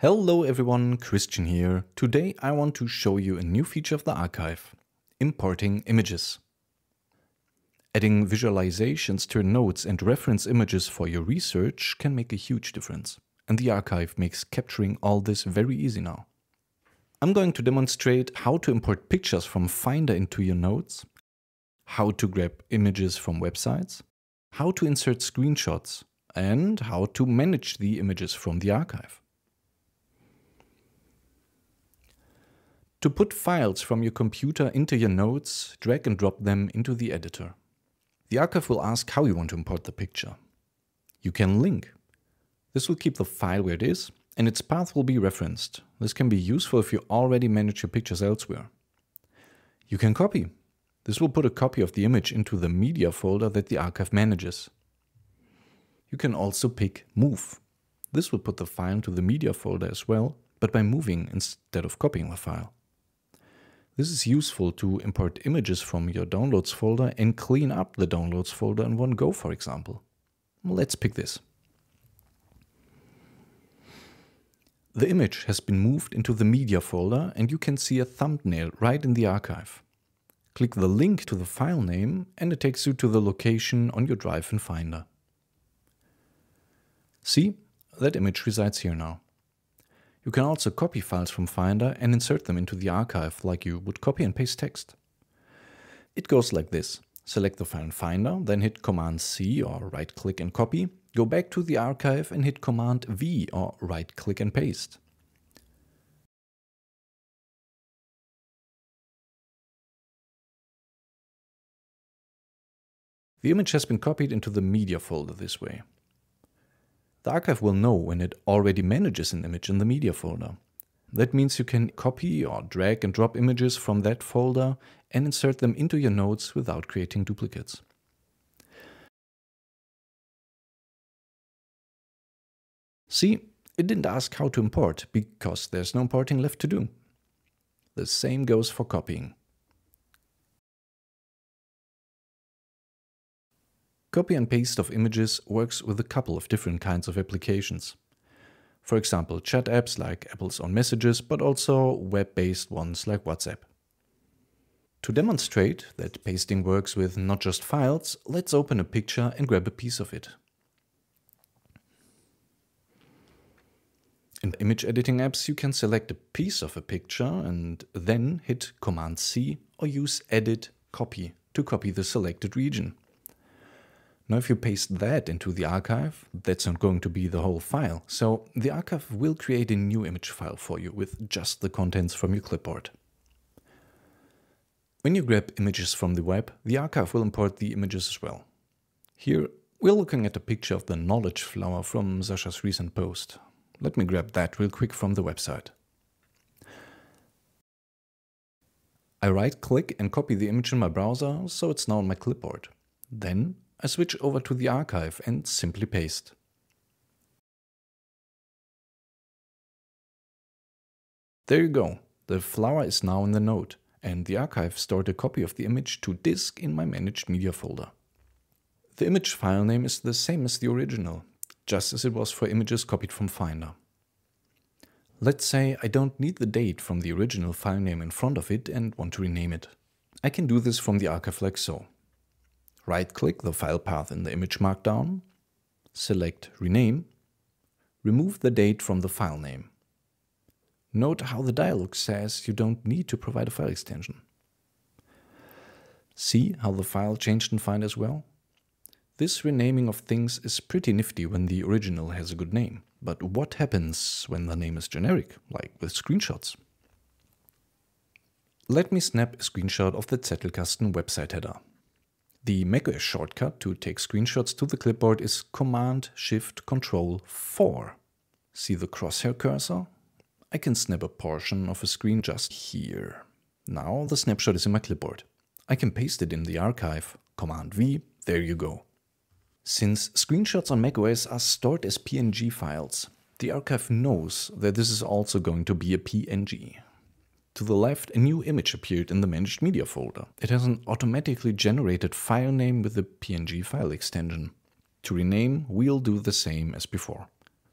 Hello everyone, Christian here. Today I want to show you a new feature of the archive, importing images. Adding visualizations to your notes and reference images for your research can make a huge difference, and the archive makes capturing all this very easy now. I'm going to demonstrate how to import pictures from Finder into your notes, how to grab images from websites, how to insert screenshots, and how to manage the images from the archive. To put files from your computer into your notes, drag and drop them into the editor. The archive will ask how you want to import the picture. You can link. This will keep the file where it is, and its path will be referenced. This can be useful if you already manage your pictures elsewhere. You can copy. This will put a copy of the image into the media folder that the archive manages. You can also pick Move. This will put the file into the media folder as well, but by moving instead of copying the file. This is useful to import images from your downloads folder and clean up the downloads folder in one go, for example. Let's pick this. The image has been moved into the media folder and you can see a thumbnail right in the archive. Click the link to the file name and it takes you to the location on your drive in Finder. See, that image resides here now. You can also copy files from Finder and insert them into the archive like you would copy and paste text. It goes like this. Select the file in Finder, then hit Command C or right click and copy, go back to the archive and hit Command V or right click and paste. The image has been copied into the media folder this way. The archive will know when it already manages an image in the media folder. That means you can copy or drag and drop images from that folder and insert them into your notes without creating duplicates. See, it didn't ask how to import because there's no importing left to do. The same goes for copying. Copy and paste of images works with a couple of different kinds of applications. For example, chat apps like Apple's own messages, but also web-based ones like WhatsApp. To demonstrate that pasting works with not just files, let's open a picture and grab a piece of it. In image editing apps, you can select a piece of a picture and then hit Command C or use Edit Copy to copy the selected region. Now if you paste that into the archive, that's not going to be the whole file. So the archive will create a new image file for you with just the contents from your clipboard. When you grab images from the web, the archive will import the images as well. Here we're looking at a picture of the knowledge flower from Sascha's recent post. Let me grab that real quick from the website. I right click and copy the image in my browser so it's now on my clipboard. Then I switch over to the archive and simply paste. There you go, the flower is now in the node, and the archive stored a copy of the image to disk in my managed media folder. The image file name is the same as the original, just as it was for images copied from Finder. Let's say I don't need the date from the original file name in front of it and want to rename it. I can do this from the archive like so. Right-click the file path in the image markdown, select Rename, remove the date from the file name. Note how the dialog says you don't need to provide a file extension. See how the file changed in Finder as well? This renaming of things is pretty nifty when the original has a good name. But what happens when the name is generic, like with screenshots? Let me snap a screenshot of the Zettelkasten website header. The macOS shortcut to take screenshots to the clipboard is Command Shift Control 4. See the crosshair cursor? I can snap a portion of a screen just here. Now the snapshot is in my clipboard. I can paste it in the archive. Command V, there you go. Since screenshots on macOS are stored as PNG files, the archive knows that this is also going to be a PNG. To the left, a new image appeared in the Managed Media folder. It has an automatically generated file name with a PNG file extension. To rename, we'll do the same as before.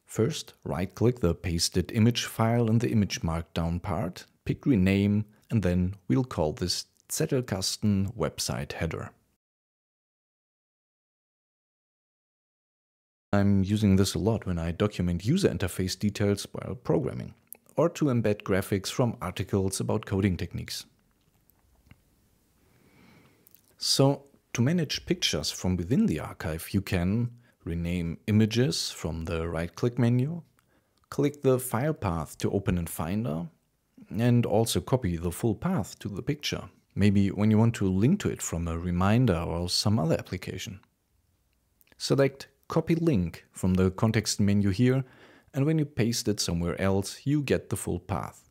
First, right-click the pasted image file in the image markdown part, pick rename, and then we'll call this Zettelkasten website header. I'm using this a lot when I document user interface details while programming, or to embed graphics from articles about coding techniques. So, to manage pictures from within the archive, you can rename images from the right-click menu, click the file path to open in Finder, and also copy the full path to the picture, maybe when you want to link to it from a reminder or some other application. Select Copy Link from the context menu here, and when you paste it somewhere else, you get the full path.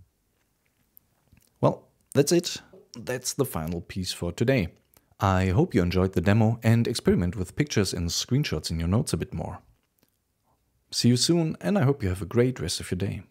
Well, that's it. That's the final piece for today. I hope you enjoyed the demo and experiment with pictures and screenshots in your notes a bit more. See you soon and I hope you have a great rest of your day.